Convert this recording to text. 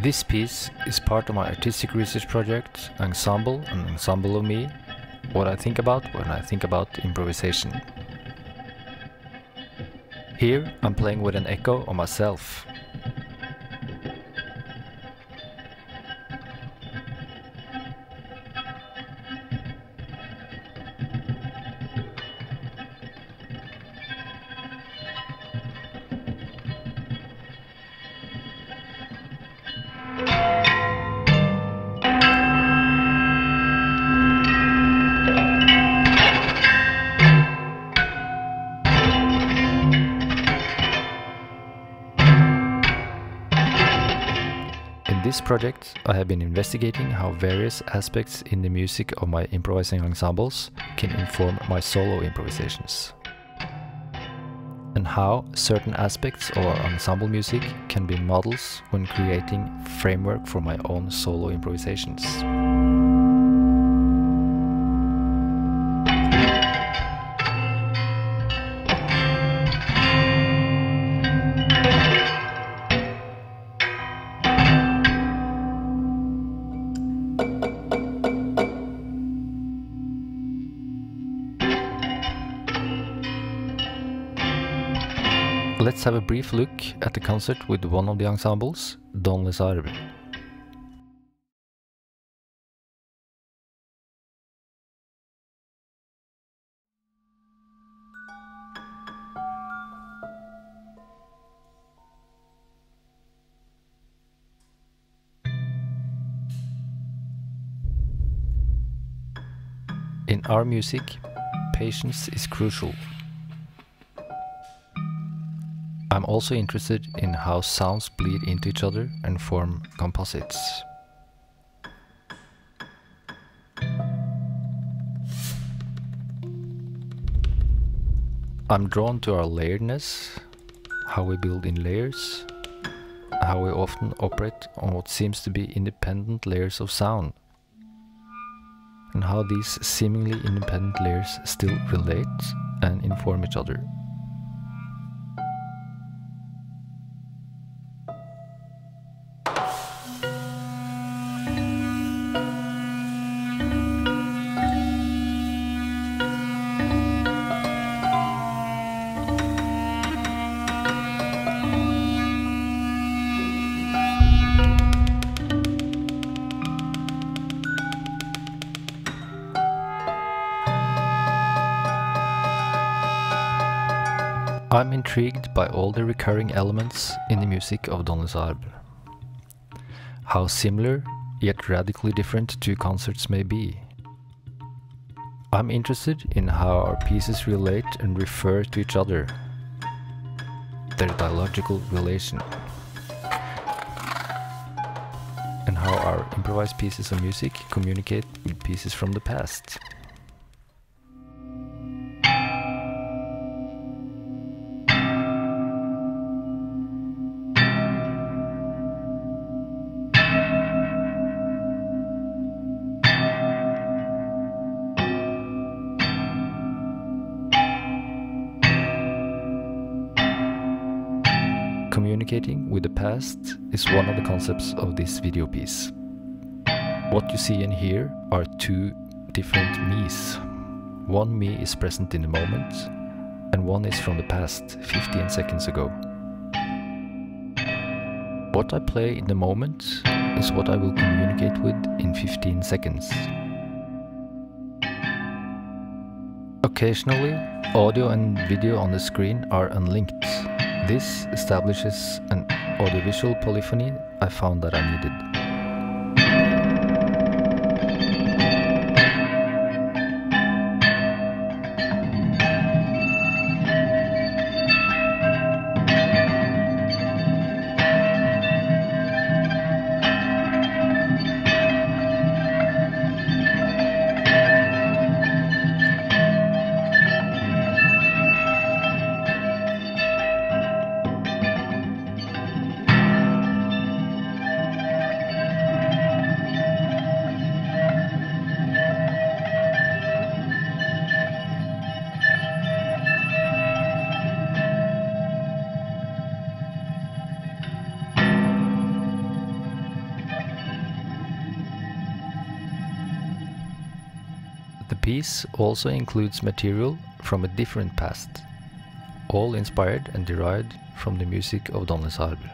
This piece is part of my artistic research project, Ensemble, an ensemble of me, what I think about when I think about improvisation. Here I'm playing with an echo of myself. This project, I have been investigating how various aspects in the music of my improvising ensembles can inform my solo improvisations. And how certain aspects of our ensemble music can be models when creating framework for my own solo improvisations. Let's have a brief look at the concert with one of the ensembles, Don Les. In our music, patience is crucial. I'm also interested in how sounds bleed into each other and form composites. I'm drawn to our layeredness, how we build in layers, how we often operate on what seems to be independent layers of sound, and how these seemingly independent layers still relate and inform each other. I'm intrigued by all the recurring elements in the music of Dans les arbres. How similar, yet radically different two concerts may be. I'm interested in how our pieces relate and refer to each other, their dialogical relation, and how our improvised pieces of music communicate with pieces from the past. Communicating with the past is one of the concepts of this video piece. What you see and hear are two different me's. One me is present in the moment, and one is from the past, 15 seconds ago. What I play in the moment is what I will communicate with in 15 seconds. Occasionally, audio and video on the screen are unlinked. This establishes an audiovisual polyphony I found that I needed. Piece also includes material from a different past, all inspired and derived from the music of Dans les arbres.